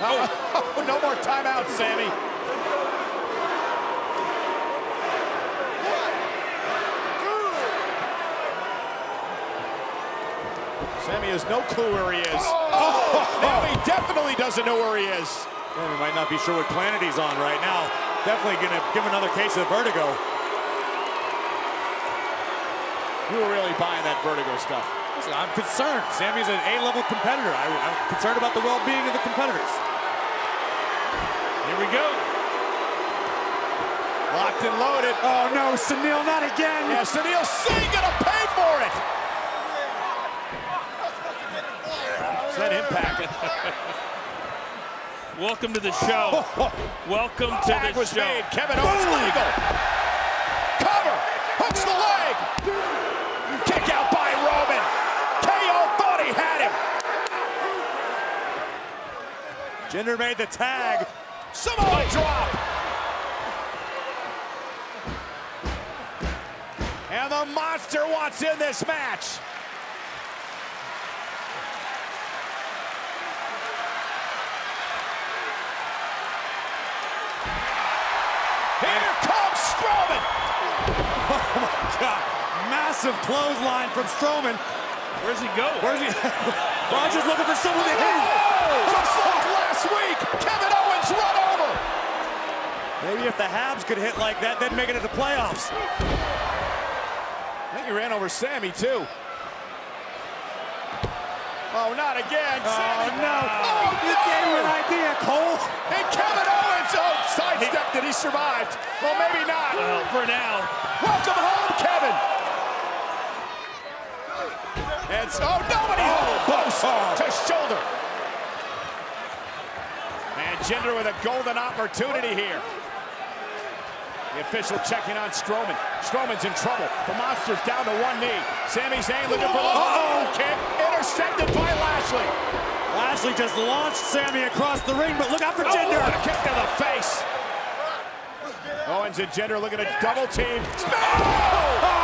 Oh, no more timeout, Sami. Sami has no clue where he is. Oh, oh now he definitely doesn't know where he is. Yeah, he might not be sure what planet he's on right now. Definitely going to give another case of vertigo. You were really buying that vertigo stuff. Listen, I'm concerned. Sami's an A-level competitor. I, am concerned about the well-being of the competitors. Here we go. Locked and loaded. Oh no, Sunil, not again. Yeah, Sunil Singh gonna pay for it. that impact. Welcome to the show. Welcome to Tag the was show. made. Kevin Owens legal. Cover. Hooks the leg. Kick out by Roman. KO thought he had him. Jinder made the tag. Samoa drop. And the monster wants in this match. Here comes Strowman. Oh my God. Massive clothesline from Strowman. Where's he going? Where's he? Roger's looking for someone to hit. Oh! Just like last week, Kevin Owens run over. Maybe if the Habs could hit like that, they'd make it to the playoffs. I think he ran over Sami, too. Oh, not again. Oh, Sami. no. Oh, You no. gave him an idea, Cole. And Kevin Owens, oh, sidestepped it. He survived. Well, maybe not. Well, for now. Welcome home, Kevin. And so, oh, nobody oh, home. Post to shoulder. And Jinder with a golden opportunity here. The official checking on Strowman. Strowman's in trouble. The monster's down to one knee. Sami Zayn looking for the uh-oh kick. Intercepted by Lashley. Lashley just launched Sami across the ring, but look out for Oh, Jinder. a kick to the face. Owens and Jinder looking to double team. Oh,